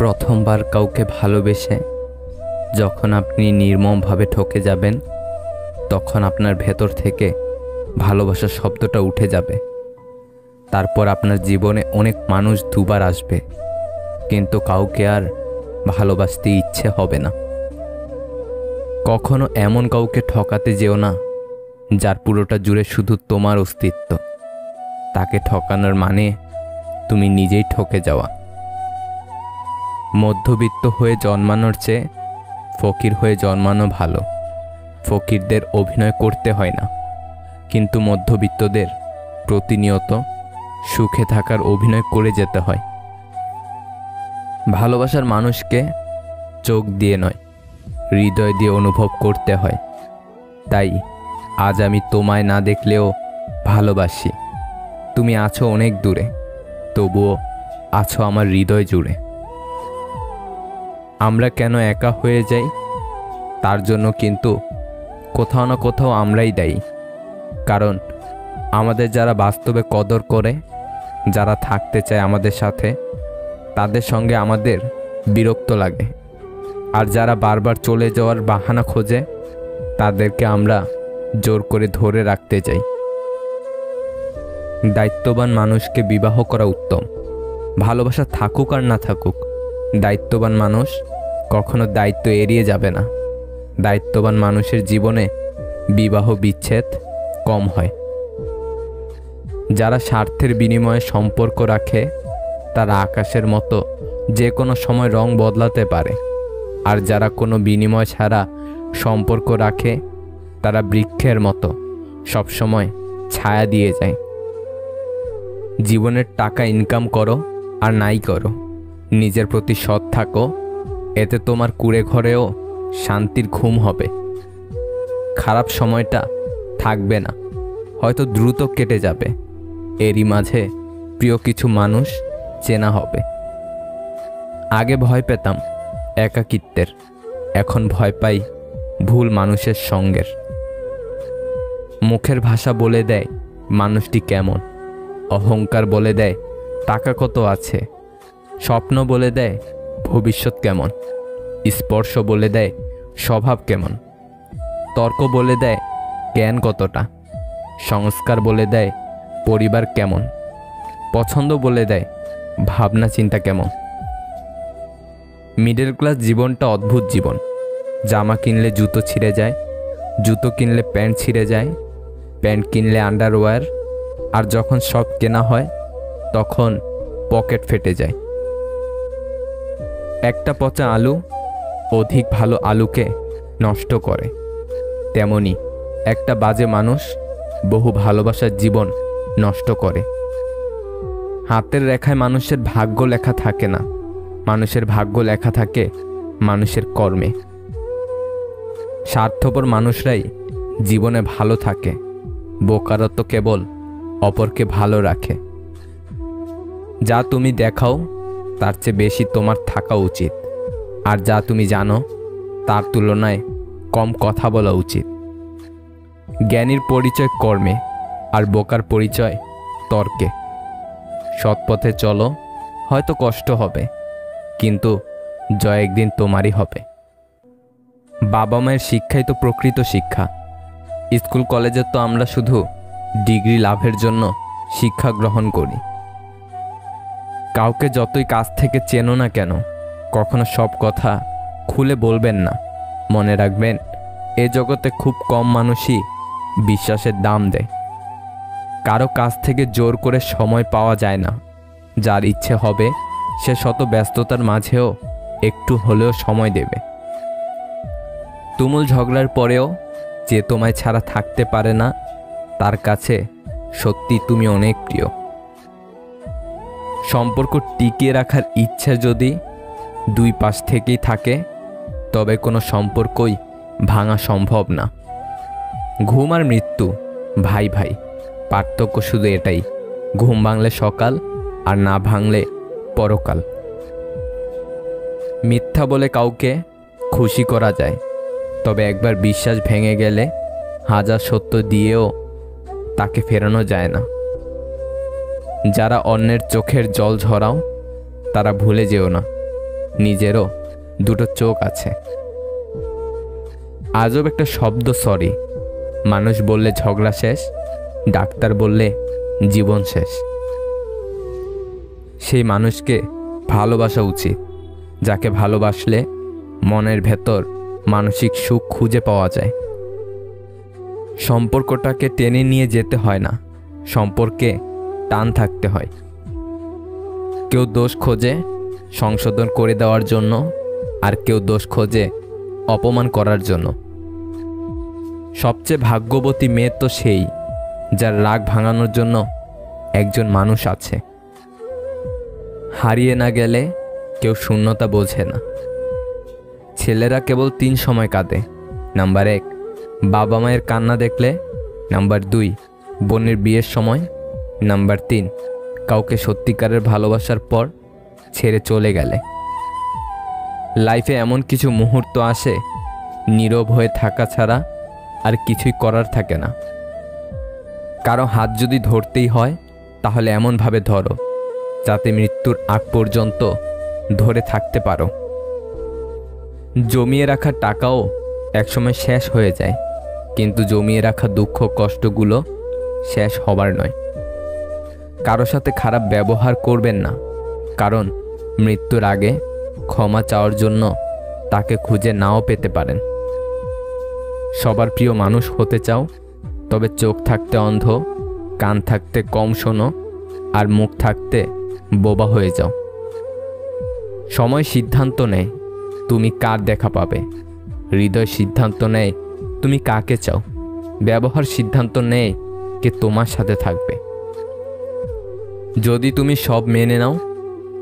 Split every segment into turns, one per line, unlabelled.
প্রথমবার কাউকে ভালোবেসে যখন আপনি নির্মমভাবে ঠকে যাবেন, তখন আপনার ভেতর থেকে ভালোবাসার শব্দটা উঠে যাবে। তারপর আপনার জীবনে অনেক মানুষ দুবার আসবে, কিন্তু কাউকে আর ভালোবাসতে ইচ্ছে হবে না। কখনো এমন কাউকে ঠকাতে যেও না, যার পুরোটা জুড়ে শুধু তোমার অস্তিত্ব। তাকে ঠকানোর মানে তুমি নিজেই ঠকে যাওয়া। মধ্যবিত্ত হয়ে জন্মানোর চেয়ে ফকির হয়ে জন্মানো ভালো। ফকিরদের অভিনয় করতে হয় না। কিন্তু মধ্যবিত্তদের প্রতিনিয়ত সুখে থাকার অভিনয় করে যেতে হয়। ভালোবাসার মানুষকে চোখ দিয়ে নয়, হৃদয় দিয়ে অনুভব করতে হয়। তাই আজ আমি তোমায় না দেখলেও ভালোবাসি। তুমি আছো অনেক দূরে, তবুও আছো আমার হৃদয় জুড়ে। আমরা কেন একা হয়ে যাই? তার জন্য কিন্তু কোথাও না কোথাও আমরাই দায়ী। কারণ আমাদের যারা বাস্তবে কদর করে, যারা থাকতে চায় আমাদের সাথে, তাদের সঙ্গে আমাদের বিরক্ত লাগে। আর যারা বারবার চলে যাওয়ার বাহানা খোঁজে, তাদেরকে আমরা জোর করে ধরে রাখতে চাই। দায়িত্ববান মানুষকে বিবাহ করা উত্তম। ভালোবাসা থাকুক আর না থাকুক দায়িত্ববান মানুষ কখনো দায়িত্ব এড়িয়ে যাবে না। দায়িত্ববান মানুষের জীবনে বিবাহ বিচ্ছেদ কম হয়। যারা স্বার্থের বিনিময়ে সম্পর্ক রাখে, তারা আকাশের মতো যে কোনো সময় রং বদলাতে পারে। আর যারা কোনো বিনিময় ছাড়া সম্পর্ক রাখে, তারা বৃক্ষের মতো সবসময় ছায়া দিয়ে যায়। জীবনের টাকা ইনকাম করো আর নাই করো। নিজের প্রতি সৎ থাকো, এতে তোমার কুড়ে ঘরেও শান্তির ঘুম হবে। খারাপ সময়টা থাকবে না, হয়তো দ্রুত কেটে যাবে। এরই মাঝে প্রিয় কিছু মানুষ চেনা হবে। আগে ভয় পেতাম একাকিত্বের, এখন ভয় পাই ভুল মানুষের সঙ্গের। মুখের ভাষা বলে দেয় মানুষটি কেমন, অহংকার বলে দেয় টাকা কত আছে। স্বপ্ন বলে দেয় ভবিষ্যৎ কেমন, স্পর্শ বলে দেয় স্বভাব কেমন, তর্ক বলে দেয় জ্ঞান কতটা, সংস্কার বলে দেয় পরিবার কেমন, পছন্দ বলে দেয় ভাবনা চিন্তা কেমন। মিডল ক্লাস জীবনটা অদ্ভুত জীবন, জামা কিনলে জুতো ছিঁড়ে যায়, জুতো কিনলে প্যান্ট ছিঁড়ে যায়, প্যান্ট কিনলে আন্ডারওয়্যার, আর যখন সব কেনা হয়, তখন পকেট ফেটে যায়। একটা পচা আলু অধিক ভালো আলুকে নষ্ট করে। তেমনি একটা বাজে মানুষ বহু ভালোবাসার জীবন নষ্ট করে। হাতের রেখায় মানুষের ভাগ্য লেখা থাকে না। মানুষের ভাগ্য লেখা থাকে মানুষের কর্মে। স্বার্থপর মানুষরাই জীবনে ভালো থাকে। বোকারত্ব কেবল অপরকে ভালো রাখে। যা তুমি দেখাও তার চেয়ে বেশি তোমার থাকা উচিত। আর যা তুমি জানো, তার তুলনায় কম কথা বলা উচিত। জ্ঞানীর পরিচয় কর্মে, আর বোকার পরিচয় তর্কে। সৎপথে চলো, হয়তো কষ্ট হবে, কিন্তু জয় একদিন তোমারই হবে। বাবা মায়ের শিক্ষাই তো প্রকৃত শিক্ষা। স্কুল কলেজে তো আমরা শুধু ডিগ্রি লাভের জন্য শিক্ষা গ্রহণ করি। কাউকে যতই কাছ থেকে চেনো না কেন, কখনো সব কথা খুলে বলবেন না। মনে রাখবেন, এ জগতে খুব কম মানুষই বিশ্বাসের দাম দেয়। কারও কাছ থেকে জোর করে সময় পাওয়া যায় না। যার ইচ্ছে হবে, সে শত ব্যস্ততার মাঝেও একটু হলেও সময় দেবে। তুমুল ঝগড়ার পরেও যে তোমায় ছাড়া থাকতে পারে না, তার কাছে সত্যি তুমি অনেক প্রিয়। সম্পর্ক টিকিয়ে রাখার ইচ্ছা যদি দুই পাশ থেকেই থাকে, তবে কোনো সম্পর্কই ভাঙা সম্ভব না। ঘুম আর মৃত্যু, ভাই ভাই, পার্থক্য শুধু এটাই, ঘুম ভাঙলে সকাল আর না ভাঙলে পরকাল। মিথ্যা বলে কাউকে খুশি করা যায়, তবে একবার বিশ্বাস ভেঙে গেলে হাজার সত্য দিয়েও তাকে ফেরানো যায় না। যারা অন্যের চোখের জল ঝরাও, তারা ভুলে যেও না। নিজেরও দুটো চোখ আছে। আজব একটা শব্দ সরি মানুষ বললে ঝগড়া শেষ, ডাক্তার বললে জীবন শেষ। সেই মানুষকে ভালোবাসা উচিত, যাকে ভালোবাসলে মনের ভেতর মানসিক সুখ খুঁজে পাওয়া যায়। সম্পর্কটাকে টেনে নিয়ে যেতে হয় না। সম্পর্কে টান থাকতে হয়। কেউ দোষ খোঁজে সংশোধন করে দেওয়ার জন্য আর কেউ দোষ খোঁজে অপমান করার জন্য। সবচেয়ে ভাগ্যবতী মেয়ে তো সেই, যার রাগ ভাঙানোর জন্য একজন মানুষ আছে। হারিয়ে না গেলে কেউ শূন্যতা বোঝে না। ছেলেরা কেবল তিন সময় কাঁদে। নাম্বার এক, বাবা মায়ের কান্না দেখলে। নাম্বার দুই, বোনের বিয়ের সময় নাম্বার তিন, কাউকে সত্যিকারের ভালোবাসার পর ছেড়ে চলে গেলে। লাইফে এমন কিছু মুহূর্ত আসে, নীরব হয়ে থাকা ছাড়া আর কিছুই করার থাকে না। কারও হাত যদি ধরতেই হয়, তাহলে এমনভাবে ধরো, যাতে মৃত্যুর আগ পর্যন্ত ধরে থাকতে পারো। জমিয়ে রাখা টাকাও একসময় শেষ হয়ে যায়, কিন্তু জমিয়ে রাখা দুঃখ কষ্টগুলো শেষ হবার নয়। কারও সাথে খারাপ ব্যবহার করবেন না। কারণ মৃত্যুর আগে ক্ষমা চাওয়ার জন্য তাকে খুঁজে নাও পেতে পারেন। সবার প্রিয় মানুষ হতে চাও, তবে চোখ থাকতে অন্ধ, কান থাকতে কম শোনো, আর মুখ থাকতে বোবা হয়ে যাও। সময় সিদ্ধান্ত নেয় তুমি কার দেখা পাবে। হৃদয় সিদ্ধান্ত নেয় তুমি কাকে চাও। ব্যবহার সিদ্ধান্ত নেয় কে তোমার সাথে থাকবে। যদি তুমি সব মেনে নাও,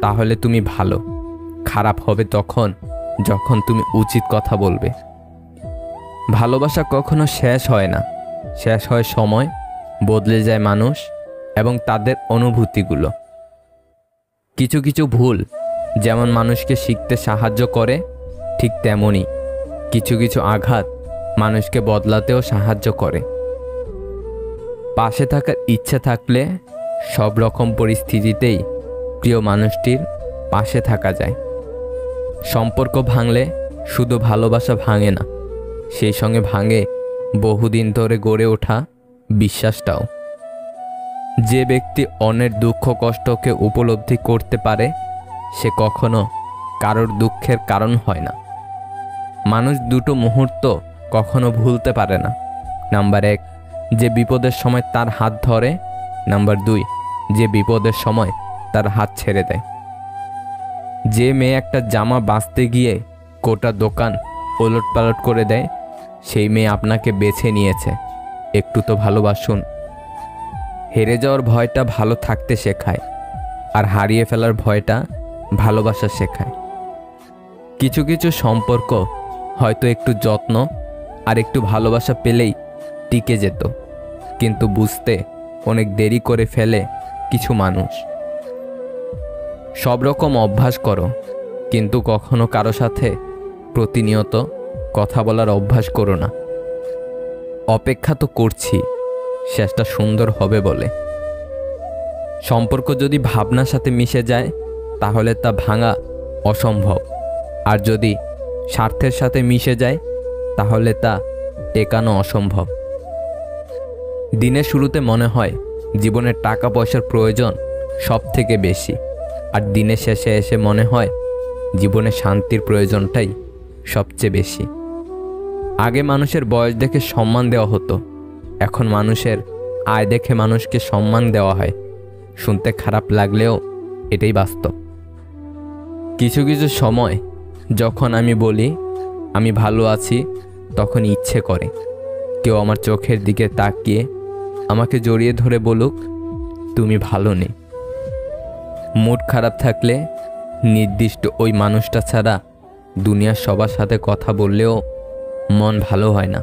তাহলে তুমি ভালো। খারাপ হবে তখন, যখন তুমি উচিত কথা বলবে। ভালোবাসা কখনো শেষ হয় না। শেষ হয় সময়, বদলে যায় মানুষ এবং তাদের অনুভূতিগুলো। কিছু কিছু ভুল যেমন মানুষকে শিখতে সাহায্য করে, ঠিক তেমনই। কিছু কিছু আঘাত মানুষকে বদলাতেও সাহায্য করে। পাশে থাকার ইচ্ছে থাকলে সব রকম পরিস্থিতিতেই প্রিয় মানুষটির পাশে থাকা যায়। সম্পর্ক ভাঙলে শুধু ভালোবাসা ভাঙে না, সেই সঙ্গে ভাঙে বহুদিন ধরে গড়ে ওঠা বিশ্বাসটাও। যে ব্যক্তি অন্যের দুঃখ কষ্টকে উপলব্ধি করতে পারে, সে কখনো কারোর দুঃখের কারণ হয় না। মানুষ দুটো মুহূর্ত কখনো ভুলতে পারে না। নাম্বার এক, যে বিপদের সময় তার হাত ধরে নাম্বার দুই, যে বিপদের সময় তার হাত ছেড়ে দেয়। যে মেয়ে একটা জামা বাঁচতে গিয়ে গোটা দোকান ওলট পালট করে দেয়, সেই মেয়ে আপনাকে বেছে নিয়েছে। একটু তো ভালোবাসুন। হেরে যাওয়ার ভয়টা ভালো থাকতে শেখায়, আর হারিয়ে ফেলার ভয়টা ভালোবাসা শেখায়। কিছু কিছু সম্পর্ক হয়তো একটু যত্ন আর একটু ভালোবাসা পেলেই টিকে যেত, কিন্তু বুঝতে অনেক দেরি করে ফেলে কিছু মানুষ। সব রকম অভ্যাস করো, কিন্তু কখনো কারও সাথে প্রতিনিয়ত কথা বলার অভ্যাস করো না। অপেক্ষা তো করছি, শেষটা সুন্দর হবে বলে। সম্পর্ক যদি ভাবনার সাথে মিশে যায়, তাহলে তা ভাঙা অসম্ভব। আর যদি স্বার্থের সাথে মিশে যায়, তাহলে তা টেকানো অসম্ভব। দিনের শুরুতে মনে হয় জীবনের টাকা পয়সার প্রয়োজন সব থেকে বেশি। আর দিনের শেষে এসে মনে হয় জীবনে শান্তির প্রয়োজনটাই সবচেয়ে বেশি। আগে মানুষের বয়স দেখে সম্মান দেওয়া হতো। এখন মানুষের আয় দেখে মানুষকে সম্মান দেওয়া হয়। শুনতে খারাপ লাগলেও এটাই বাস্তব। কিছু কিছু সময় যখন আমি বলি, আমি ভালো আছি, তখন ইচ্ছে করে। কেউ আমার চোখের দিকে তাকিয়ে আমাকে জড়িয়ে ধরে বলুক, তুমি ভালো নেই মুড খারাপ থাকলে নির্দিষ্ট ওই মানুষটা ছাড়া দুনিয়ার সবার সাথে কথা বললেও মন ভালো হয় না।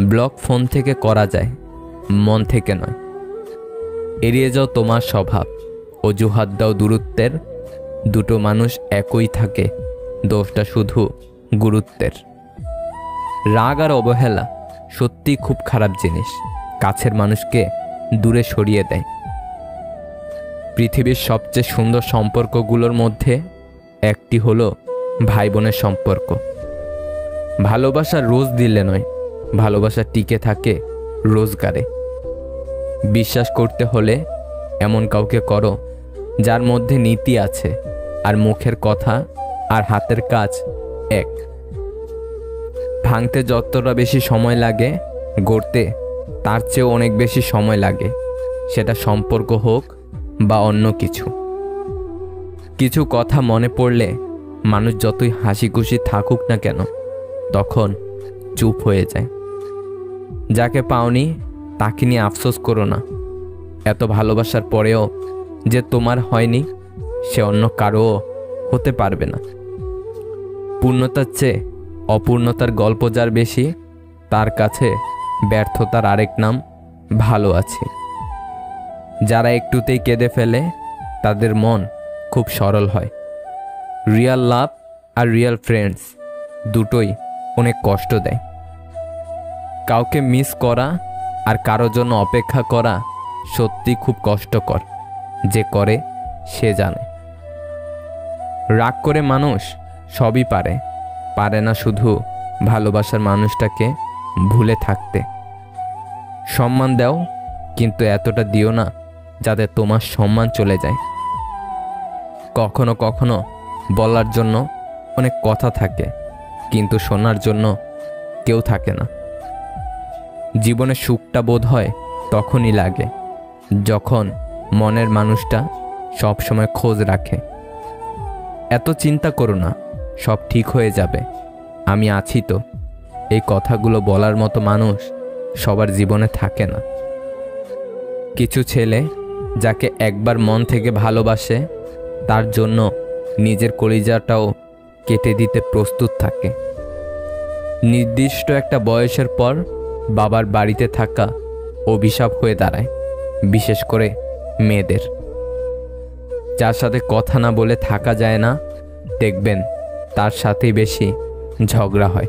ব্লক ফোন থেকে করা যায়, মন থেকে নয়। এড়িয়ে যাও তোমার স্বভাব, অজুহাত দাও দূরত্বের। দুটো মানুষ একই থাকে, দোষটা শুধু গুরুত্বের। রাগ আর অবহেলা সত্যি খুব খারাপ জিনিস। কাছের মানুষকে দূরে সরিয়ে দেয়। পৃথিবীর সবচেয়ে সুন্দর সম্পর্কগুলোর মধ্যে একটি হলো ভাই বোনের সম্পর্ক। ভালোবাসা রোজ দিলে নয়, ভালোবাসা টিকে থাকে রোজগারে। বিশ্বাস করতে হলে এমন কাউকে করো যার মধ্যে নীতি আছে আর মুখের কথা আর হাতের কাজ এক। ভাঙতে যতটা বেশি সময় লাগে গড়তে তার চেয়েও অনেক বেশি সময় লাগে। সেটা সম্পর্ক হোক বা অন্য কিছু। কিছু কথা মনে পড়লে মানুষ যতই হাসি খুশি থাকুক না কেন, তখন চুপ হয়ে যায়। যাকে পাওনি, তাকে নিয়ে আফসোস করো না। এত ভালোবাসার পরেও যে তোমার হয়নি, সে অন্য কারও হতে পারবে না। পূর্ণতার চেয়ে অপূর্ণতার গল্প যার বেশি, তার কাছে ব্যর্থতার আরেক নাম ভালো আছে। যারা একটুতেই কেঁদে ফেলে, তাদের মন খুব সরল হয়। রিয়াল লাভ আর রিয়াল ফ্রেন্ডস দুটোই অনেক কষ্ট দেয়। কাউকে মিস করা আর কারোর জন্য অপেক্ষা করা সত্যি খুব কষ্টকর। যে করে, সে জানে। রাগ করে মানুষ সবই পারে। পারে না শুধু ভালোবাসার মানুষটাকে ভুলে থাকতে। সম্মান দাও, কিন্তু এতটা দিও না যাতে তোমার সম্মান চলে যায়। কখনো কখনো বলার জন্য অনেক কথা থাকে, কিন্তু শোনার জন্য কেউ থাকে না। জীবনে সুখটা বোধ হয় তখনই লাগে, যখন মনের মানুষটা সব সময় খোঁজ রাখে। এত চিন্তা করো না, সব ঠিক হয়ে যাবে। আমি আছি তো। এই কথাগুলো বলার মতো মানুষ সবার জীবনে থাকে না। কিছু ছেলে যাকে একবার মন থেকে ভালোবাসে, তার জন্য নিজের কলিজাটাও কেটে দিতে প্রস্তুত থাকে। নির্দিষ্ট একটা বয়সের পর বাবার বাড়িতে থাকা অভিশাপ হয়ে দাঁড়ায়, বিশেষ করে মেয়েদের। যার সাথে কথা না বলে থাকা যায় না, দেখবেন তার সাথেই বেশি ঝগড়া হয়।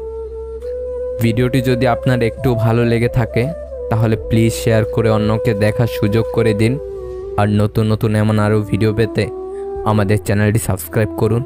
ভিডিওটি যদি আপনার একটু ভালো লেগে থাকে, তাহলে প্লিজ শেয়ার করে অন্যকে দেখার সুযোগ করে দিন। আর নতুন নতুন এমন আরও ভিডিও পেতে আমাদের চ্যানেলটি সাবস্ক্রাইব করুন।